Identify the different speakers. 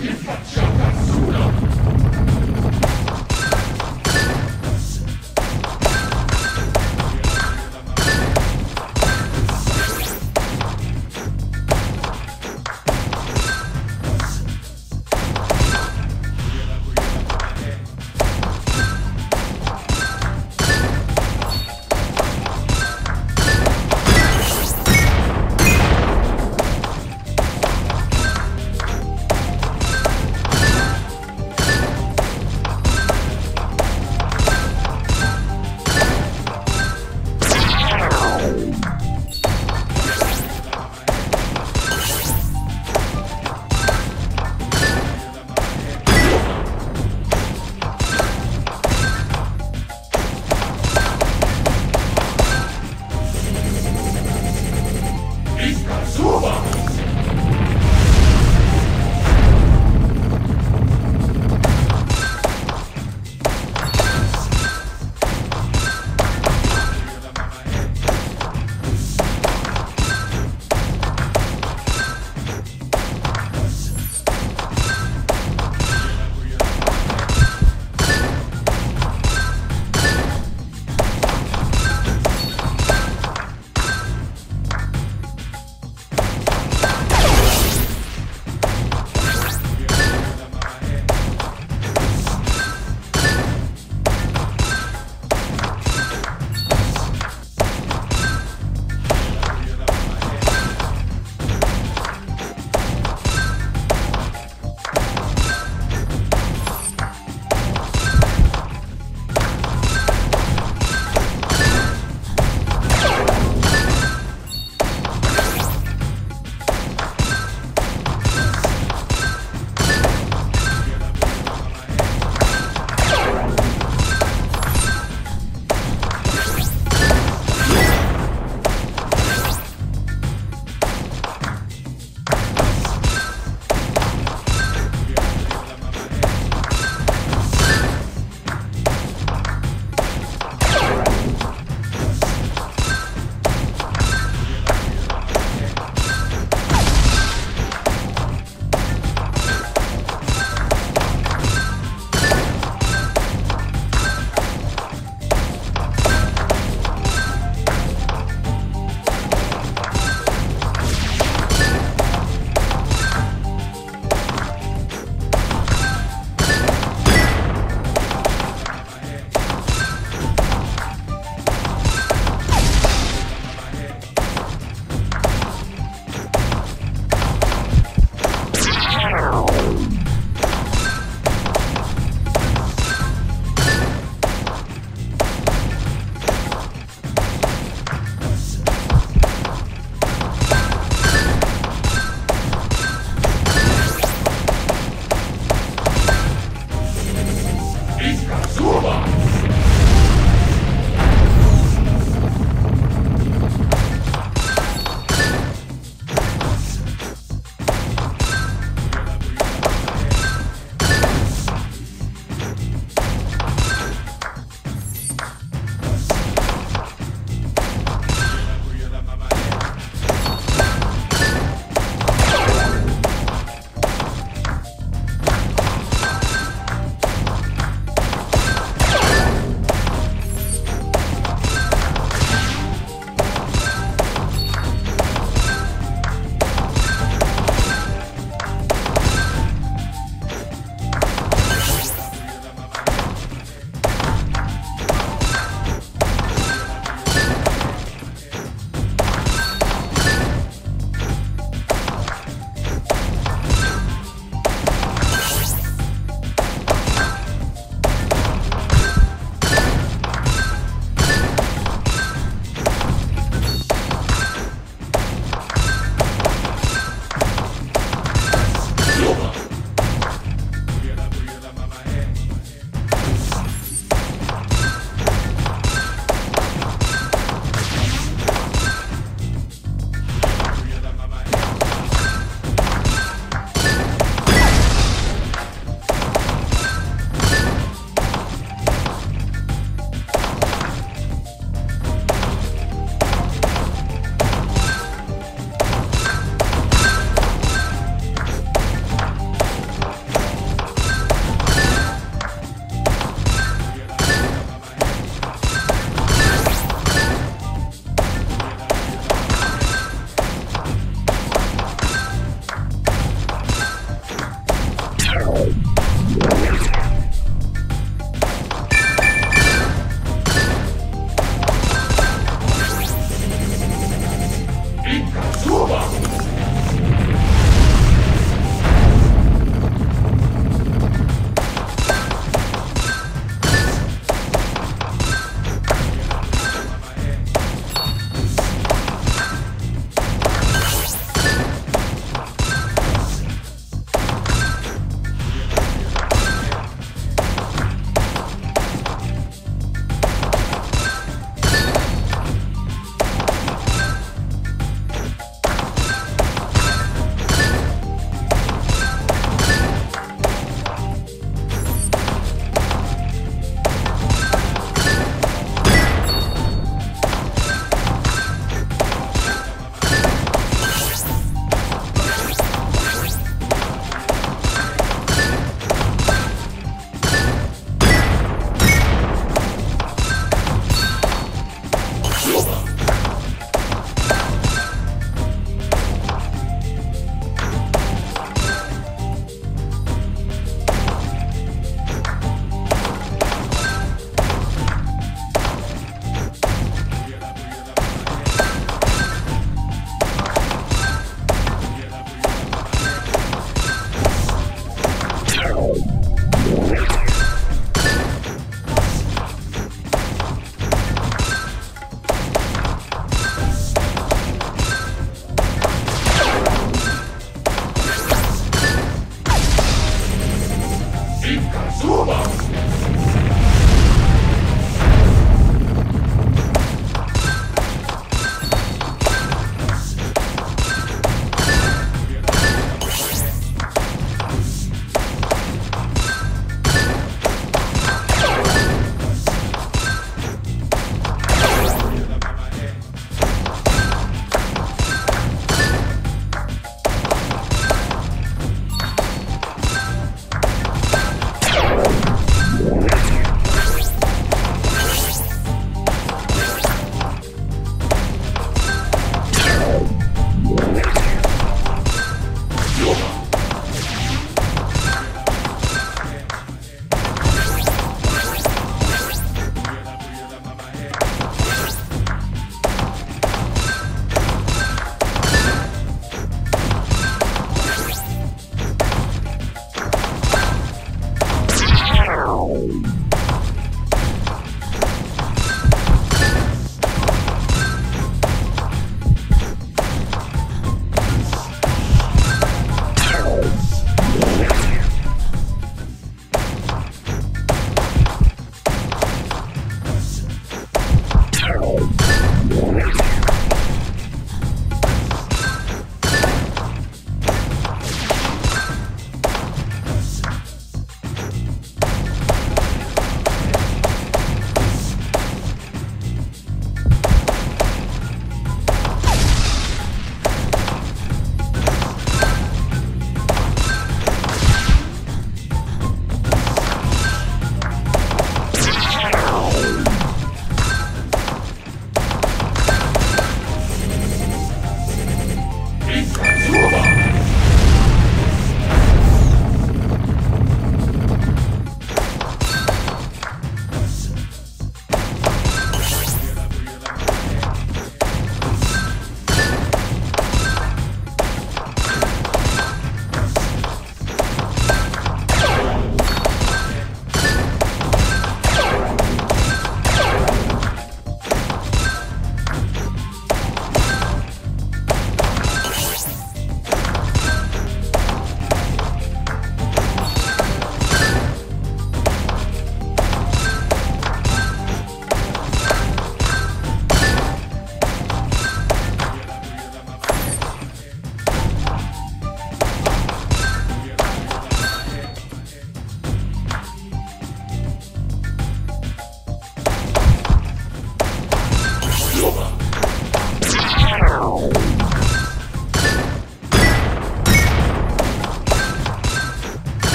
Speaker 1: Infatti, solo